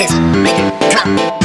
It's make it drop.